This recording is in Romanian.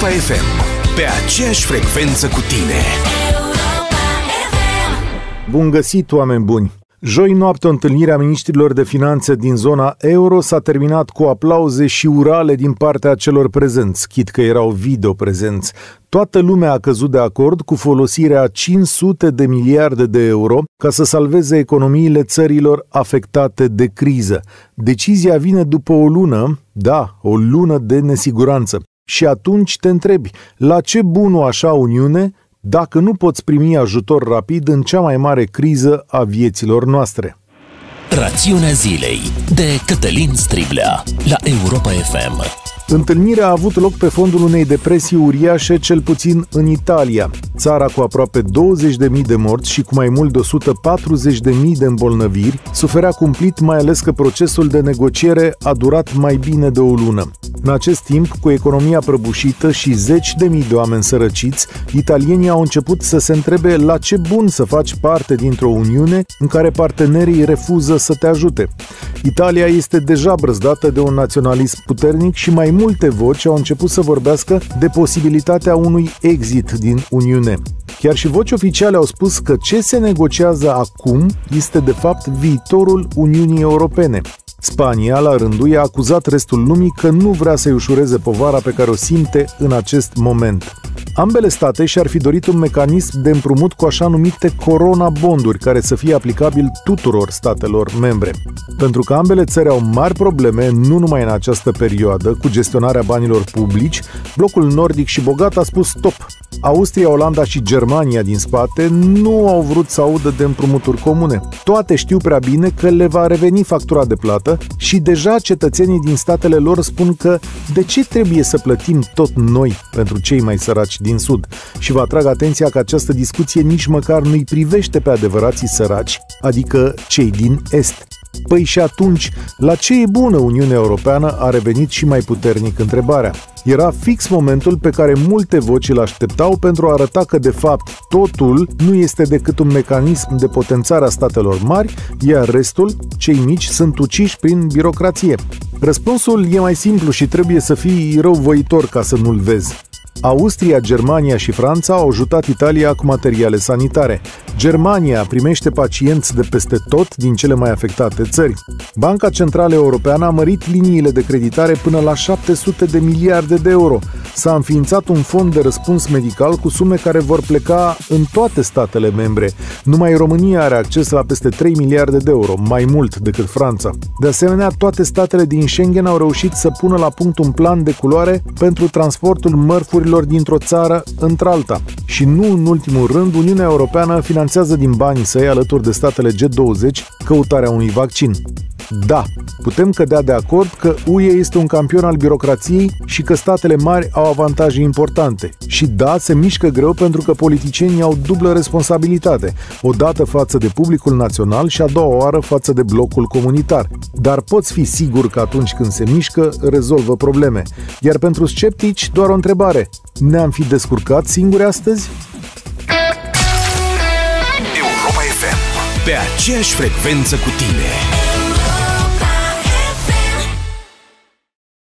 Europa FM, pe aceeași frecvență cu tine. Bun găsit, oameni buni! Joi noapte, o întâlnire a ministrilor de finanțe din zona euro s-a terminat cu aplauze și urale din partea celor prezenți, chit că erau video prezenți. Toată lumea a căzut de acord cu folosirea 500 de miliarde de euro ca să salveze economiile țărilor afectate de criză. Decizia vine după o lună, da, o lună de nesiguranță. Și atunci te întrebi, la ce bună așa Uniune dacă nu poți primi ajutor rapid în cea mai mare criză a vieților noastre. Rațiunea zilei de Cătălin Striblea la Europa FM. Întâlnirea a avut loc pe fondul unei depresii uriașe, cel puțin în Italia. Țara cu aproape 20.000 de morți și cu mai mult de 140.000 de îmbolnăviri suferea cumplit, mai ales că procesul de negociere a durat mai bine de o lună. În acest timp, cu economia prăbușită și zeci de mii de oameni sărăciți, italienii au început să se întrebe la ce bun să faci parte dintr-o uniune în care partenerii refuză să te ajute. Italia este deja brăzdată de un naționalism puternic și mai multe voci au început să vorbească de posibilitatea unui exit din Uniune. Chiar și voci oficiale au spus că ce se negociază acum este de fapt viitorul Uniunii Europene. Spania, la rândul ei, a acuzat restul lumii că nu vrea să-i ușureze povara pe care o simte în acest moment. Ambele state și-ar fi dorit un mecanism de împrumut cu așa numite corona bonduri, care să fie aplicabil tuturor statelor membre. Pentru că ambele țări au mari probleme, nu numai în această perioadă, cu gestionarea banilor publici, blocul nordic și bogat a spus stop. Austria, Olanda și Germania din spate nu au vrut să audă de împrumuturi comune. Toate știu prea bine că le va reveni factura de plată și deja cetățenii din statele lor spun că de ce trebuie să plătim tot noi pentru cei mai săraci din Sud. Și vă atrag atenția că această discuție nici măcar nu-i privește pe adevărații săraci, adică cei din Est. Păi și atunci, la ce e bună Uniunea Europeană a revenit și mai puternic întrebarea. Era fix momentul pe care multe voci îl așteptau pentru a arăta că, de fapt, totul nu este decât un mecanism de potențare a statelor mari, iar restul, cei mici, sunt uciși prin birocrație. Răspunsul e mai simplu și trebuie să fii răuvoitor ca să nu-l vezi. Austria, Germania și Franța au ajutat Italia cu materiale sanitare. Germania primește pacienți de peste tot din cele mai afectate țări. Banca Centrală Europeană a mărit liniile de creditare până la 700 de miliarde de euro. S-a înființat un fond de răspuns medical cu sume care vor pleca în toate statele membre. Numai România are acces la peste 3 miliarde de euro, mai mult decât Franța. De asemenea, toate statele din Schengen au reușit să pună la punct un plan de culoare pentru transportul mărfurilor lucrurilor dintr-o țară într-alta. Și nu în ultimul rând, Uniunea Europeană finanțează din banii săi alături de statele G20 căutarea unui vaccin. Da, putem cădea de acord că UE este un campion al birocrației și că statele mari au avantaje importante. Și da, se mișcă greu pentru că politicienii au dublă responsabilitate, o dată față de publicul național și a doua oară față de blocul comunitar. Dar poți fi sigur că atunci când se mișcă, rezolvă probleme. Iar pentru sceptici, doar o întrebare. Ne-am fi descurcat singuri astăzi? Europa FM. Pe aceeași frecvență cu tine.